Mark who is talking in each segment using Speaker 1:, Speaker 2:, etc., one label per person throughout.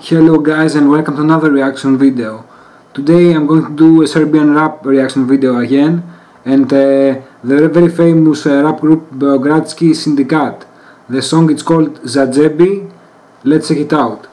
Speaker 1: Hello guys and welcome to another reaction video. Today I'm going to do a Serbian rap reaction video again and uh, the very famous uh, rap group Beogradski Sindikat. The song is called Zajebi. Let's check it out.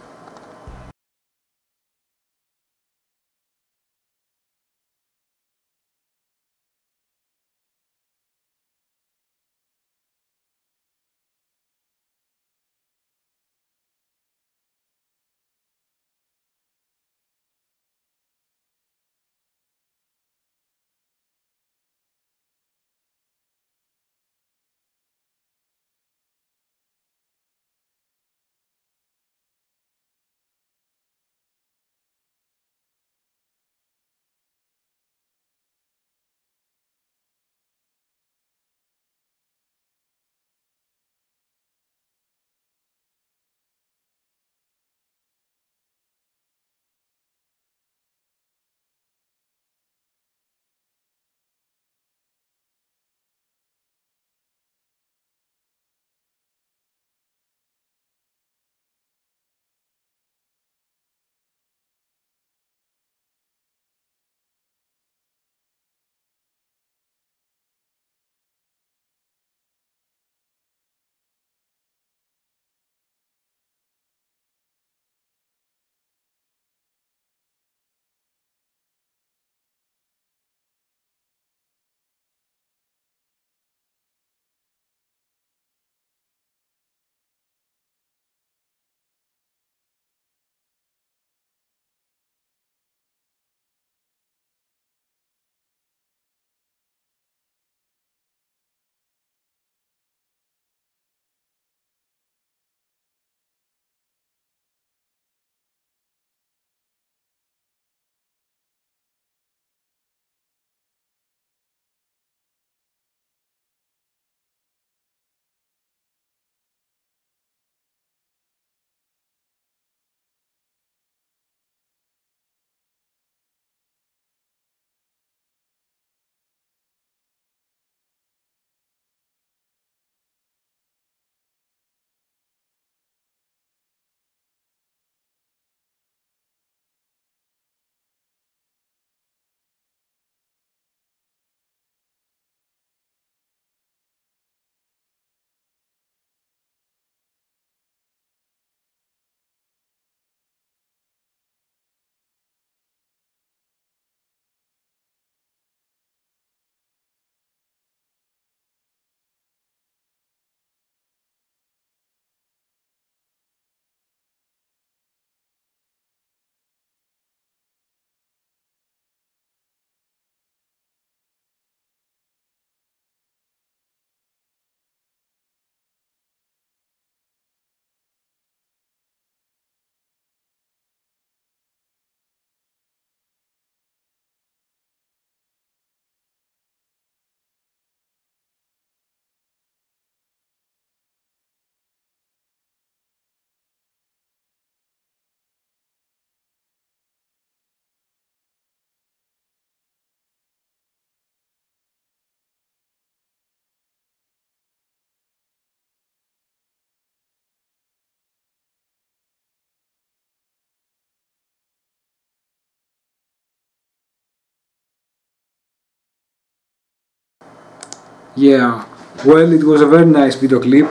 Speaker 1: Yeah, well, it was a very nice video clip.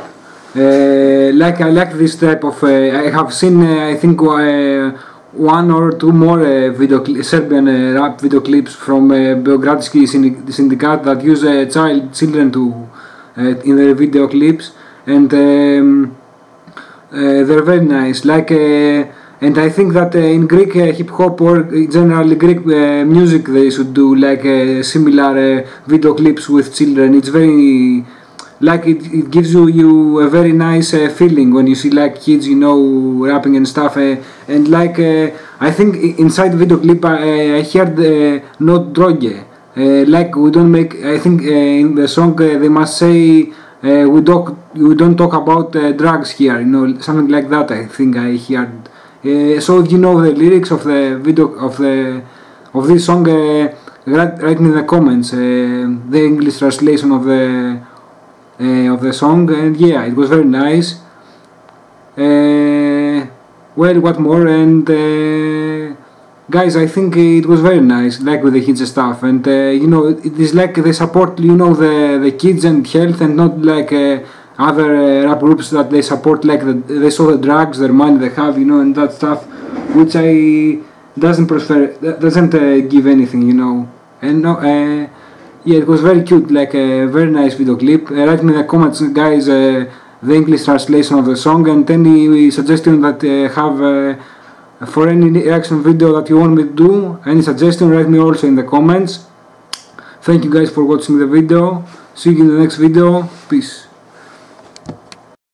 Speaker 1: Uh, like I like this type of. Uh, I have seen, uh, I think, uh, one or two more uh, video Serbian uh, rap video clips from Beogradski Sindikat that use child children to in their video clips, and um, they're very nice. Like. And I think that in Greek hip hop or generally Greek music they should do like similar video clips with children. It's very like it, it gives you, you a very nice uh, feeling when you see like kids you know rapping and stuff uh, and like uh, I think inside video clip I, I heard uh, not droge uh, like we don't make I think uh, in the song they must say we don't we don't talk about drugs here you know something like that I think I heard so if you know the lyrics of the video of the of this song write, write in the comments the English translation of the uh, of the song and yeah it was very nice. Uh, well what more and uh, guys I think it was very nice like with the kids stuff and uh, you know it is like they support you know the the kids and health and not like uh, other uh, rap groups that they support like the, they saw the drugs their money they have you know and that stuff which I doesn't prefer doesn't uh, give anything you know. And no uh, yeah it was very cute like a very nice video clip. Write me in the comments guys the English translation of the song and any suggestion that uh, have uh, for any reaction video that you want me to do any suggestion write me also in the comments. Thank you guys for watching the video. See you in the next video. Peace